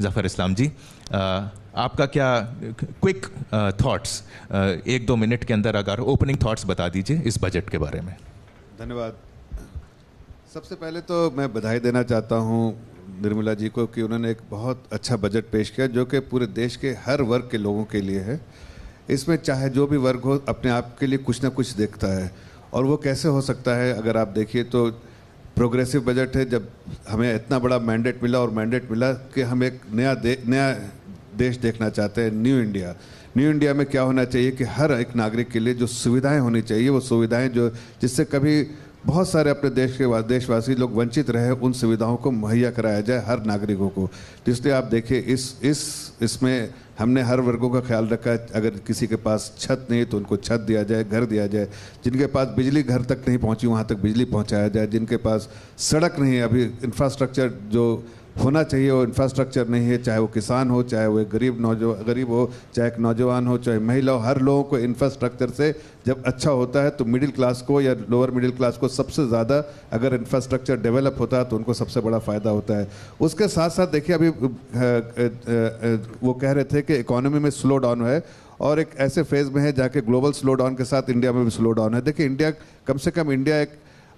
जफ़र इस्लाम जी आपका क्या quick thoughts एक दो मिनट के अंदर अगर ओपनिंग थॉट्स बता दीजिए इस बजट के बारे में। धन्यवाद। सबसे पहले तो मैं बधाई देना चाहता हूँ निर्मला जी को कि उन्होंने एक बहुत अच्छा बजट पेश किया, जो कि पूरे देश के हर वर्ग के लोगों के लिए है। इसमें चाहे जो भी वर्ग हो, अपने आप के लिए कुछ ना कुछ देखता है। और वो कैसे हो सकता है, अगर आप देखिए तो प्रोग्रेसिव बजट है जब हमें इतना बड़ा मैंडेट मिला और मैंडेट मिला कि हम एक नया दे, नया देश देखना चाहते हैं न्यू इंडिया न्यू इंडिया में क्या होना चाहिए कि हर एक नागरिक के लिए जो सुविधाएँ होनी चाहिए वो सुविधाएँ जो जिससे कभी बहुत सारे अपने देश के देशवासी लोग वंचित रहे उन सुविधाओं को मुहैया कराया जाए हर नागरिकों को। इसलिए आप देखिए इस इस इसमें हमने हर वर्गों का ख्याल रखा है, अगर किसी के पास छत नहीं तो उनको छत दिया जाए, घर दिया जाए। जिनके पास बिजली घर तक नहीं पहुँची, वहाँ तक बिजली पहुँचाया जाए। जिनके पास सड़क नहीं है, अभी इंफ्रास्ट्रक्चर जो होना चाहिए, वो इंफ्रास्ट्रक्चर नहीं है, चाहे वो किसान हो, चाहे वो गरीब नौजवान गरीब हो, चाहे एक नौजवान हो, चाहे महिला हो, हर लोगों को इंफ्रास्ट्रक्चर से जब अच्छा होता है तो मिडिल क्लास को या लोअर मिडिल क्लास को सबसे ज़्यादा अगर इंफ्रास्ट्रक्चर डेवलप होता है तो उनको सबसे बड़ा फ़ायदा होता है। उसके साथ साथ देखिए, अभी वो कह रहे थे कि इकोनॉमी में स्लो डाउन है, और एक ऐसे फ़ेज़ में है जाके ग्लोबल स्लो डाउन के साथ इंडिया में भी स्लो डाउन है। देखिए इंडिया कम से कम इंडिया एक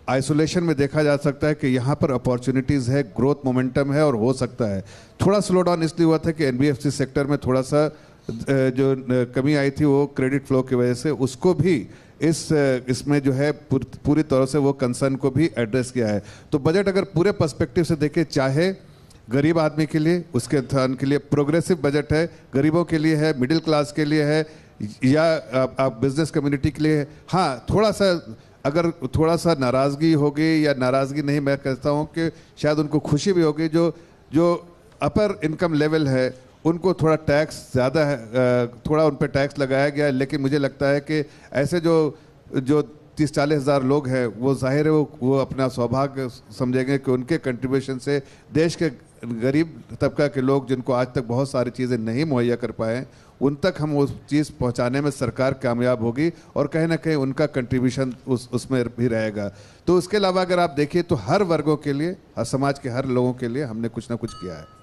आइसोलेशन में देखा जा सकता है कि यहाँ पर अपॉर्चुनिटीज़ है ग्रोथ मोमेंटम है और हो सकता है। थोड़ा स्लो डाउन इसलिए हुआ था कि एनबीएफसी सेक्टर में थोड़ा सा जो कमी आई थी वो क्रेडिट फ्लो की वजह से उसको भी इस इसमें जो है पूरी तरह से वो कंसर्न को भी एड्रेस किया है। तो बजट अगर पूरे पर्सपेक्टिव से देखें चाहे गरीब आदमी के लिए उसके उत्थान के लिए प्रोग्रेसिव बजट है गरीबों के लिए है मिडिल क्लास के लिए है या आप, आप बिज़नेस कम्युनिटी के लिए है हाँ थोड़ा सा अगर थोड़ा सा नाराज़गी होगी या नाराज़गी नहीं, मैं कहता हूँ कि शायद उनको खुशी भी होगी, जो जो अपर इनकम लेवल है, उनको थोड़ा टैक्स ज़्यादा है थोड़ा उन पर टैक्स लगाया गया लेकिन मुझे लगता है कि ऐसे जो जो तीस चालीस हज़ार लोग हैं, वो ज़ाहिर है वो वो अपना सौभाग्य समझेंगे कि उनके कंट्रीब्यूशन से देश के गरीब तबका के लोग जिनको आज तक बहुत सारी चीज़ें नहीं मुहैया कर पाए उन तक हम उस चीज़ पहुँचाने में सरकार कामयाब होगी और कहीं ना कहीं उनका कंट्रीब्यूशन उस, उसमें भी रहेगा। तो उसके अलावा अगर आप देखिए तो हर वर्गों के लिए हर समाज के हर लोगों के लिए हमने कुछ ना कुछ किया है।